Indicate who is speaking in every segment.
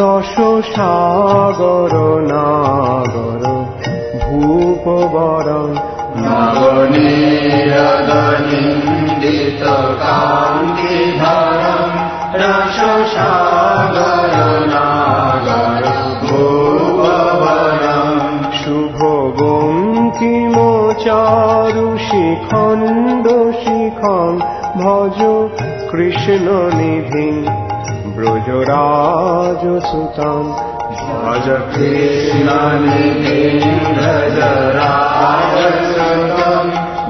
Speaker 1: রস সাগর নাগর ভূপবরং
Speaker 2: নবনীয়দনিন্দিত কান্তি ধরম রস সাগর নাগর ভূপবরম
Speaker 1: শুভ বঙ্কিম চারু শিখণ্ড শিখং ভজ
Speaker 2: कृष्णनिधि ब्रजराजसुतां भज कृष्णनिधिं ब्रजराजसुतं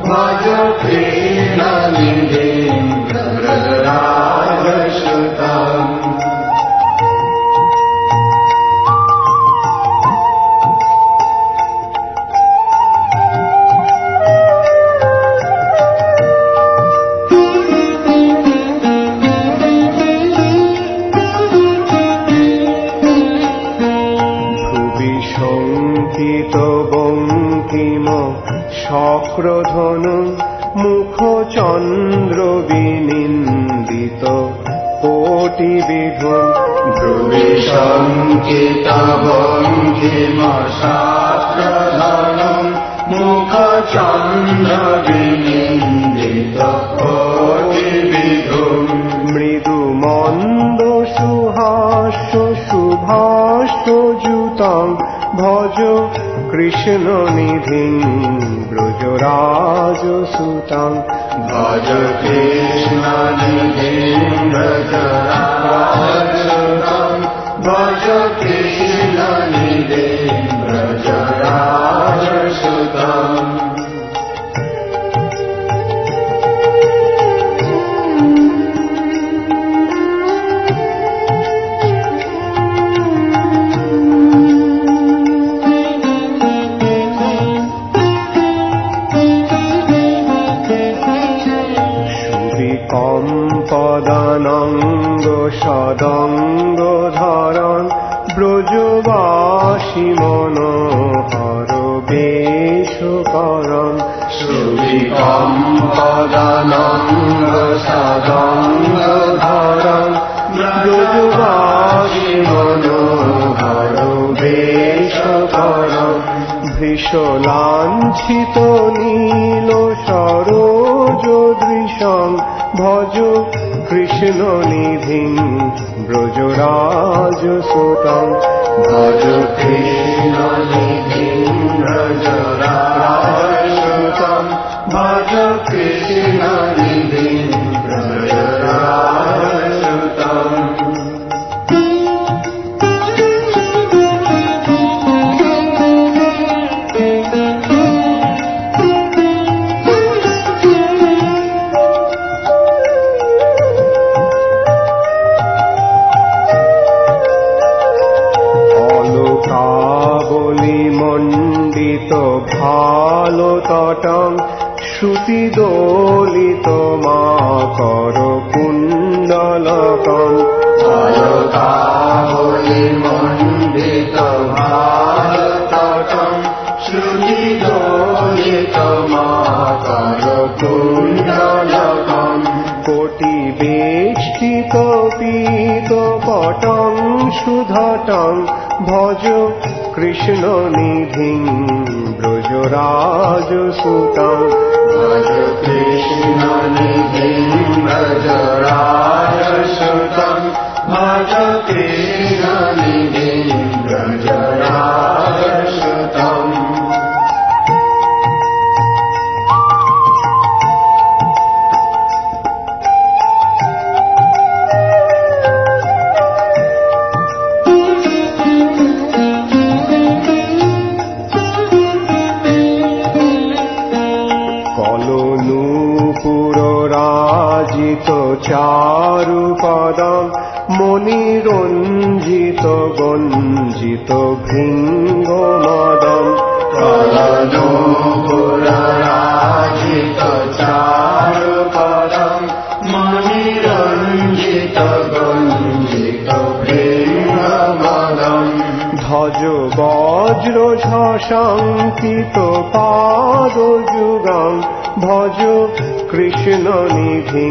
Speaker 2: भज राजप्रेष्णानिधितानिधे
Speaker 1: ভুবি শঙ্কিত বঙ্কিম শক্রধনু মুখ চন্দ্র বিনিন্দিত কোটি বিধুম
Speaker 2: ধ্রুবি শঙ্কিত বঙ্কিম শাস্ত্রধনম মুখ চন্দ্র বিনিন্দিত কোটি বিধুম
Speaker 1: মৃদু মন্দ সুহাস্য শুভাস্য যুতং ভজ কৃষ্ণ নিধি ব্রজরাজ সুতং
Speaker 2: ভজ কৃষ্ণ নিধীন্দ্রজরাজসুতম ভজ কৃষ্ণ নিধীন্দ্রজরাজসুতম
Speaker 1: সদঙ্গ ধরণ ব্রজবাসী মনোহর বেশ করণ
Speaker 2: সুবিকম্পদানঙ্গ সদঙ্গ ধরম ব্রজবাসী মনোহর বেশ করম
Speaker 1: ভৃষলাঞ্ছিত নীল সরোজ দৃশং ভজ कृष्णनिधिं ब्रजराजसुतं। भज कृष्ण। শ্রুতি দোলিত মা কর কুণ্ডলকং
Speaker 2: অলকাবলি মণ্ডিত ভারতটম শ্রুতি দোলিত কুণ্ডলকম
Speaker 1: কোটি বেষ্টিত পীত পটং সুধটং। ভজ কৃষ্ণ নিধি ব্রজরাজ সুতং
Speaker 2: कृष्णनिधिं
Speaker 1: भज राजसुतं भज कृष्ण মণিরঞ্জিত গঞ্জিত ভৃঙ্গ মদম
Speaker 2: কলনুপুররাজিত চারুপদম। মণিরঞ্জিত গঞ্জিত প্রেমদম
Speaker 1: ধ্বজ বজ্র ঝশঙ্কিত পাদ যুগম ভজ কৃষ্ণ নিধি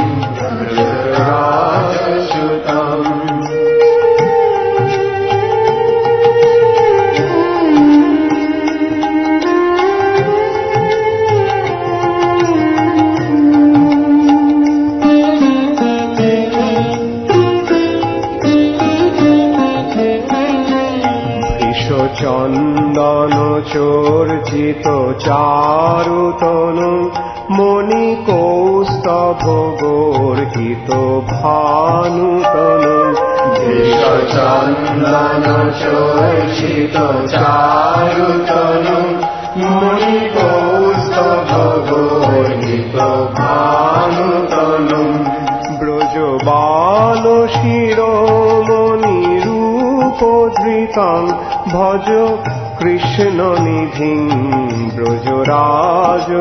Speaker 1: চন্দন চর্চিত চারুতনু মণি কৌস্তভ গর্হিত ভানুতনু।
Speaker 2: চন্দন চর্চিত চারুতনু মুনি কৌস্তভ গর্হিত ভানুতনু।
Speaker 1: ব্রজবাল শিরোমণি রূপধৃতাং ভজ কৃষ্ণ নিধিং ব্রজরাজসুতাং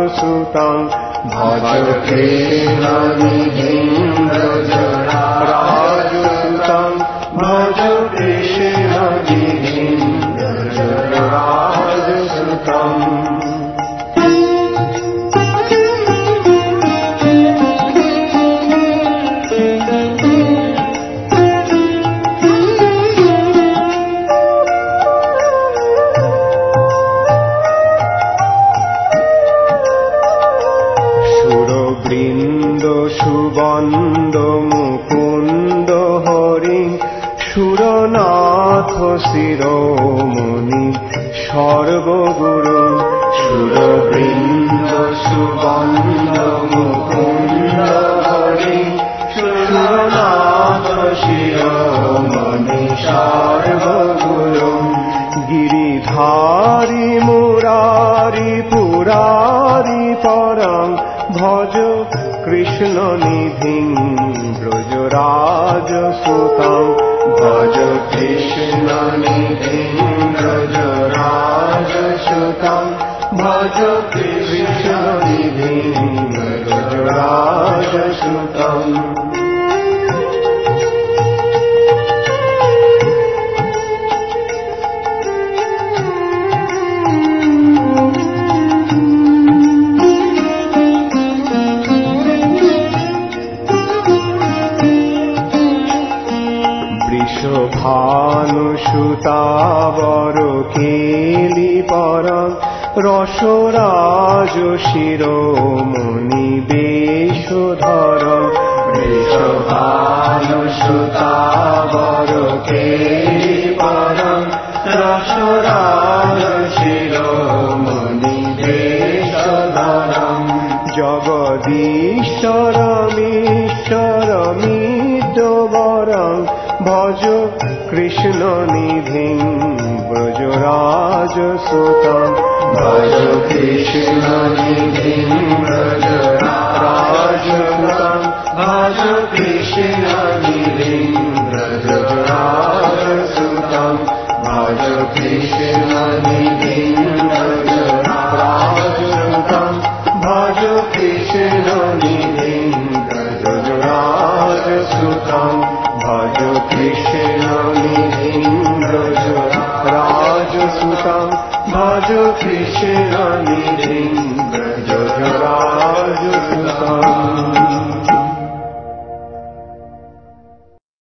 Speaker 2: ভজ কৃষ্ণ নিধিম ব্রজরাজসুতম ভজ কৃষ্ণ নিধিম ব্রজরাজসুতম
Speaker 1: সুরবৃন্দ সুবন্দ মুকুন্দ হরি, সুরনাথ শিরোমণি, সর্বগুরু
Speaker 2: সুরবৃন্দ সুবন্দ মুকুন্দ হরি, সুরনাথ শিরোমণি, সর্বগুরু
Speaker 1: গিরিধারি
Speaker 2: कृष्णनिधिं ब्रजराजसुतं भज कृष्णनिधिं ब्रजराजसुतं भज
Speaker 1: कृष्णनिधिं ब्रजराजसुतम् পরং রসরাজ শিরোমণি বেশধর
Speaker 2: বৃষভানুসুতাবর কেলি পরম রসরাজ শিরোমণি দেশধরম
Speaker 1: জগদীশ্বরমীশ্বরমিদবরং ভজ কৃষ্ণ নিধিং
Speaker 2: राजसुतं भज कृष्णनिधिं भजकेशन जिरें भज कृष्णनिधिं भजकेश नीले भज कृष्णनिधिं नीलीन
Speaker 1: व्रजना भज कृष्णनिधिं नीले रजराजसुतम् भज नी जना जगता